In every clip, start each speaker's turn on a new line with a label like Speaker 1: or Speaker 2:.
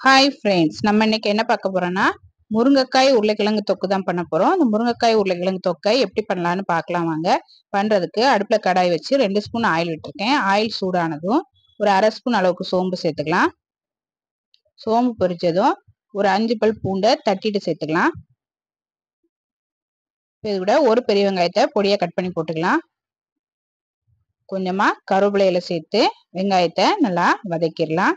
Speaker 1: Hi friends நம்ம இன்னைக்கு என்ன பார்க்க போறோம்னா முருங்கைக்காய் உருளைக்கிழங்கு தொக்கு தான் பண்ண போறோம். அந்த முருங்கைக்காய் உருளைக்கிழங்கு தொக்கை எப்படி பண்ணலாம்னு பார்க்கலாம் வாங்க. பண்றதுக்கு அடுப்புல கடாய் வச்சு ரெண்டு ஸ்பூன் ஆயில் விட்டுருக்கேன். ஆயில் சூடானதும் ஒரு அரை ஸ்பூன் அளவுக்கு சோம்பு சேர்த்துக்கலாம். சோம்பு பொரிச்சதும் ஒரு அஞ்சு பல் பூண்டை தட்டிட்டு சேர்த்துக்கலாம். இது கூட ஒரு பெரிய வெங்காயத்தை பொடியா கட் பண்ணி போட்டுக்கலாம். கொஞ்சமா கருவேப்பிலையில சேர்த்து வெங்காயத்தை நல்லா வதக்கிடலாம்.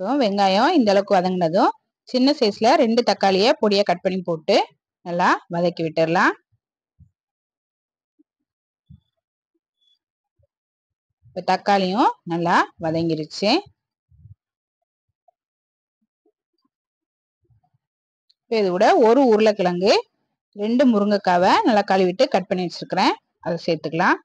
Speaker 1: இப்போ வெங்காயம் இந்த அளவுக்கு வதங்கினதும் சின்ன சைஸ்ல ரெண்டு தக்காளியை பொடியாக கட் பண்ணி போட்டு நல்லா வதக்கி விட்டுடலாம் இப்போ தக்காளியும் நல்லா வதங்கிருச்சு. இப்போ இது கூட ஒரு உருளைக்கிழங்கு ரெண்டு முருங்கைக்காவை நல்லா கழுவிட்டு கட் பண்ணி வச்சிருக்கிறேன். அதை சேர்த்துக்கலாம்.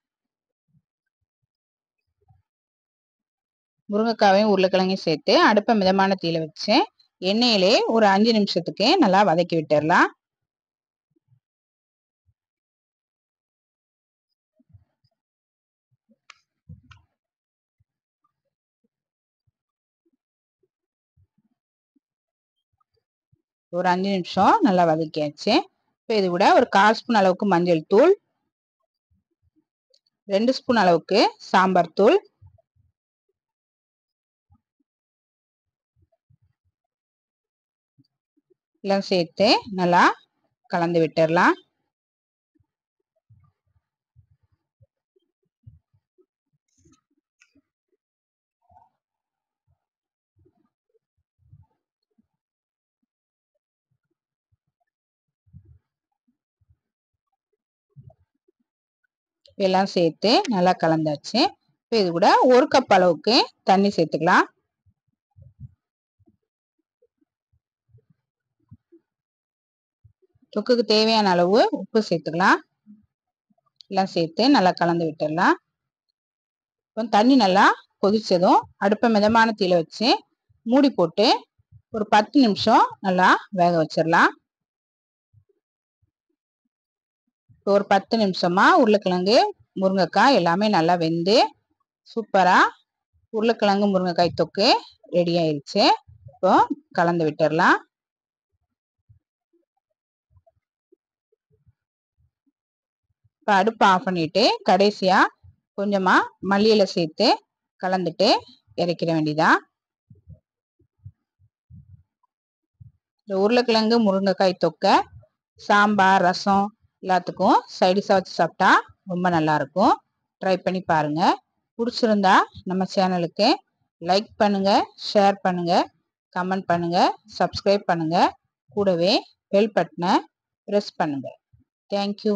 Speaker 1: முருங்கைக்காவையும் உருளைக்கிழங்கையும் சேர்த்து அடுப்பை மிதமான தீயில வச்சு எண்ணெயிலே ஒரு அஞ்சு நிமிஷத்துக்கு நல்லா வதக்கி விட்டுடலாம் ஒரு அஞ்சு நிமிஷம் நல்லா வதக்கியாச்சு. இப்போ இது கூட ஒரு கால் ஸ்பூன் அளவுக்கு மஞ்சள் தூள் ரெண்டு ஸ்பூன் அளவுக்கு சாம்பார் தூள் எல்லாம் சேர்த்து நல்லா கலந்து விட்டுடலாம் எல்லாம் சேர்த்து நல்லா கலந்தாச்சு. இப்போ இது கூட ஒரு கப் அளவுக்கு தண்ணி சேர்த்துக்கலாம். தொக்குக்கு தேவையான அளவு உப்பு சேர்த்துக்கலாம். எல்லாம் சேர்த்து நல்லா கலந்து விட்டுடலாம். இப்போ தண்ணி நல்லா கொதிச்சதும் அடுப்பை மிதமான தீயில வச்சு மூடி போட்டு ஒரு பத்து நிமிஷம் நல்லா வேக வச்சிடலாம். ஒரு பத்து நிமிஷமா உருளைக்கிழங்கு முருங்கைக்காய் எல்லாமே நல்லா வெந்து சூப்பரா உருளைக்கிழங்கு முருங்கைக்காய் தொக்கு ரெடி ஆயிடுச்சு இப்போ கலந்து விட்டுடலாம். இப்போ அடுப்பு ஆஃப் பண்ணிட்டு கடைசியாக கொஞ்சமாக மல்லியில் சேர்த்து கலந்துட்டு இறக்கிட வேண்டியதா? இந்த உருளைக்கிழங்கு முருங்கைக்காய் தொக்க சாம்பார் ரசம் எல்லாத்துக்கும் சைடிஷாக வச்சு சாப்பிட்டா ரொம்ப நல்லாயிருக்கும் ட்ரை பண்ணி பாருங்கள் பிடிச்சிருந்தா நம்ம சேனலுக்கு லைக் பண்ணுங்கள் ஷேர் பண்ணுங்கள் கமெண்ட் பண்ணுங்கள் சப்ஸ்கிரைப் பண்ணுங்கள் கூடவே பெல் பட்டனை ப்ரெஸ் பண்ணுங்கள் தேங்க்யூ